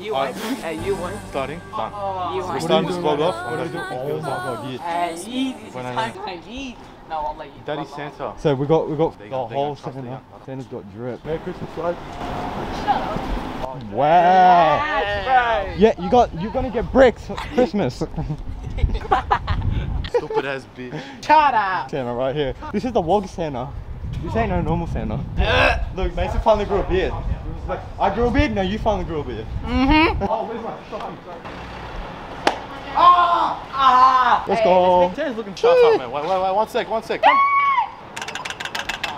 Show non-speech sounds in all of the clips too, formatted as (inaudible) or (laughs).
You won. Hey, uh, you won. Starting. Done. Oh. You We're won. starting this vlog off. What do we do? Uh, oh my god, yeah. Hey, easy. This is When I- time. Easy. No, I'll let you. Daddy Santa. So we got we got They the got- they whole got trust, they Santa. got- Santa's got drip. Merry Christmas, guys. That's Wow. right. Yeah, you got you're gonna get bricks for Christmas. (laughs) Stupid ass bitch. Shut up. Santa right here. This is the Wog Santa. This ain't no normal Santa. (laughs) Look, Mason finally grew a beard. He's like, I grew a beard. No, you finally grew a beard. Mm-hmm. Oh, where's my stop? Ah. Let's Hey, go. Santa's looking tough out, man. Wait, wait, wait. One sec, one sec.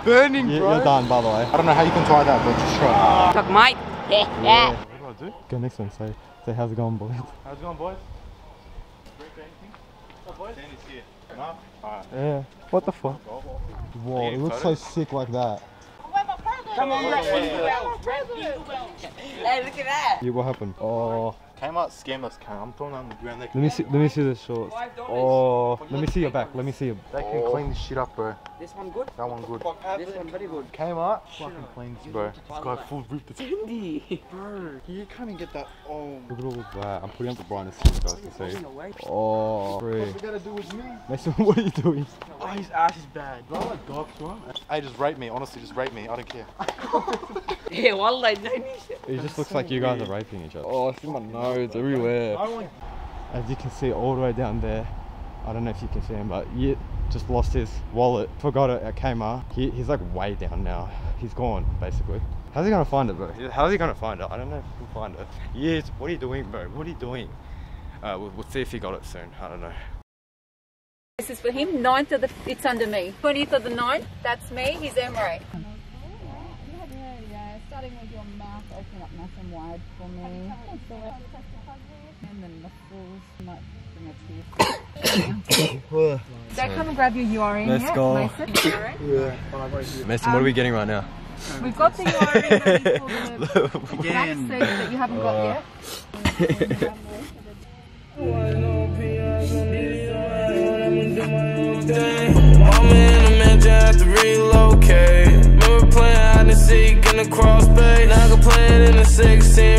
Burning, You- bro. You're done, by the way. I don't know how you can try that, but just try. Fuck, mate. Yeah. Yeah. What do I do? Go next one. Say, say how's it going, boys? How's it going, boys? Break boys? Sandy's here. No? Alright. Yeah. What the fuck? Whoa, it looks so sick like that. Come on, Wait, Red. wait, Red. Red. Hey, look at that. Yeah, what happened? Oh, Came out, scammed us, cam. I'm throwing on the ground. Let me see. Let me see the shorts. Oh, let me see your back. Let me see your. They can oh. clean this shit up, bro. This one good. That one good. This one very good. Came out, fucking cleans, bro. This guy full ripped it. Andy. Bro, you can't even get that. Oh. Look at all of that. I'm putting up the brightness so you guys can see. Oh, free. What's it gotta do with me? Mason, (laughs) what are you doing? Oh, his ass is bad. Do I like dogs, bro? Hey, just rape me. Honestly, just rape me. I don't care. (laughs) Yeah, wallahi, no need. It just looks like you guys are raping each other. Oh, I see my nose everywhere. As you can see all the way down there, I don't know if you can see him, but Yit just lost his wallet. Forgot it at Kmart. He, he's like way down now. He's gone, basically. How's he gonna find it, bro? How's he gonna find it? I don't know if he'll find it. Yes, what are you doing, bro? What are you doing? Uh, we'll, we'll see if he got it soon. I don't know. This is for him. 9th of the, it's under me. 20th of the 9th, that's me. He's Emery. Yeah, yeah. Starting with your mouth, open up nice and wide for me. And then nostrils might bring a tear. So come and grab your urine. Let's yeah, go. Mason. Alright. Mason, what are we um, getting right now? We've got the urine ready for the (laughs) black suit (laughs) uh. (laughs) that you haven't got yet. I'm in a mansion, have to relocate. Remember playing hide and seek in the cross bay. Now I can play it in the 16